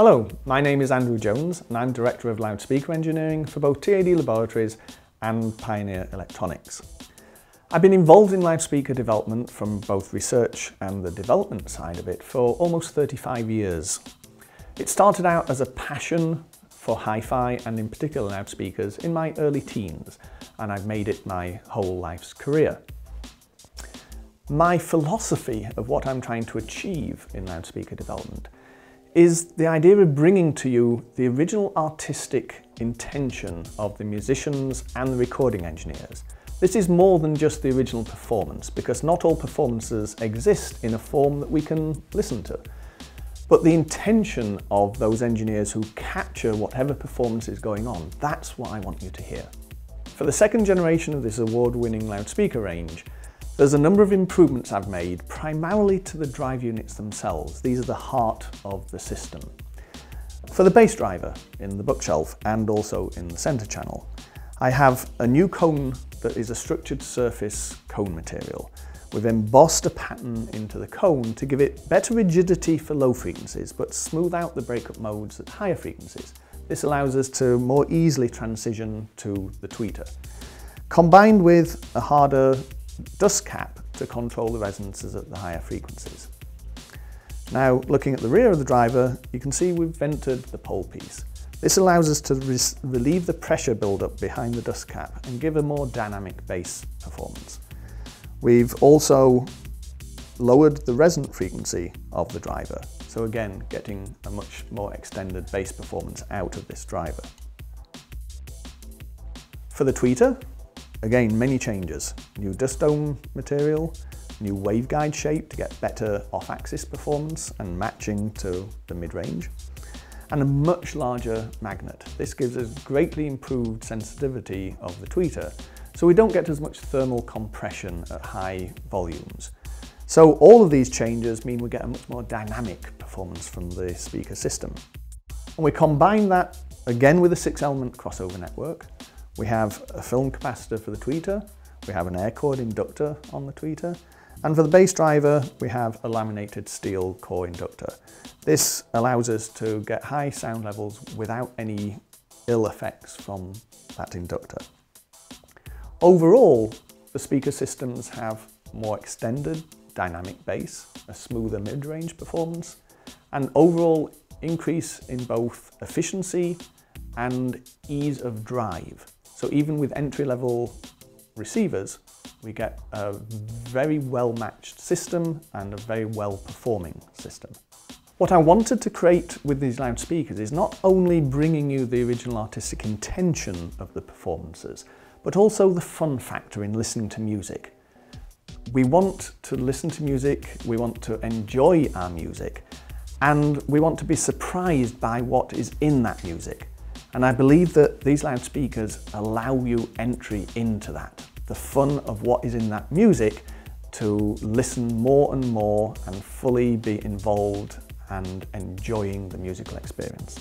Hello, my name is Andrew Jones and I'm Director of Loudspeaker Engineering for both TAD Laboratories and Pioneer Electronics. I've been involved in loudspeaker development from both research and the development side of it for almost 35 years. It started out as a passion for hi-fi and in particular loudspeakers in my early teens and I've made it my whole life's career. My philosophy of what I'm trying to achieve in loudspeaker development is the idea of bringing to you the original artistic intention of the musicians and the recording engineers. This is more than just the original performance because not all performances exist in a form that we can listen to. But the intention of those engineers who capture whatever performance is going on, that's what I want you to hear. For the second generation of this award-winning loudspeaker range, there's a number of improvements I've made, primarily to the drive units themselves. These are the heart of the system. For the bass driver in the bookshelf and also in the center channel, I have a new cone that is a structured surface cone material. We've embossed a pattern into the cone to give it better rigidity for low frequencies, but smooth out the breakup modes at higher frequencies. This allows us to more easily transition to the tweeter. Combined with a harder dust cap to control the resonances at the higher frequencies. Now, looking at the rear of the driver, you can see we've vented the pole piece. This allows us to relieve the pressure buildup behind the dust cap and give a more dynamic bass performance. We've also lowered the resonant frequency of the driver, so again, getting a much more extended bass performance out of this driver. For the tweeter, Again, many changes. New dust dome material, new waveguide shape to get better off-axis performance and matching to the mid-range, and a much larger magnet. This gives us greatly improved sensitivity of the tweeter, so we don't get as much thermal compression at high volumes. So all of these changes mean we get a much more dynamic performance from the speaker system. And we combine that again with a six element crossover network we have a film capacitor for the tweeter, we have an air core inductor on the tweeter, and for the bass driver, we have a laminated steel core inductor. This allows us to get high sound levels without any ill effects from that inductor. Overall, the speaker systems have more extended dynamic bass, a smoother mid-range performance, and overall increase in both efficiency and ease of drive. So even with entry-level receivers, we get a very well-matched system and a very well-performing system. What I wanted to create with these loudspeakers is not only bringing you the original artistic intention of the performances, but also the fun factor in listening to music. We want to listen to music, we want to enjoy our music, and we want to be surprised by what is in that music. And I believe that these loudspeakers allow you entry into that, the fun of what is in that music to listen more and more and fully be involved and enjoying the musical experience.